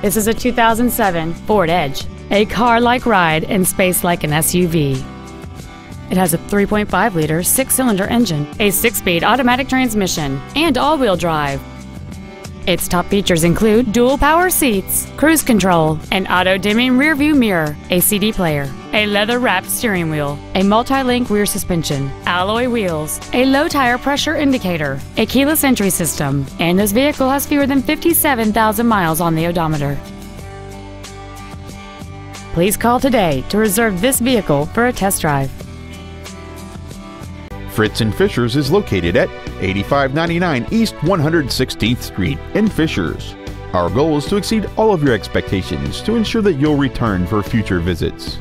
This is a 2007 Ford Edge, a car-like ride and space like an SUV. It has a 3.5 liter six cylinder engine, a six speed automatic transmission, and all wheel drive. Its top features include dual power seats, cruise control, an auto dimming rearview mirror, a CD player, a leather wrapped steering wheel, a multi link rear suspension, alloy wheels, a low tire pressure indicator, a keyless entry system, and this vehicle has fewer than 57,000 miles on the odometer. Please call today to reserve this vehicle for a test drive. Fritz in Fishers is located at 8599 East 116th Street in Fishers. Our goal is to exceed all of your expectations to ensure that you'll return for future visits.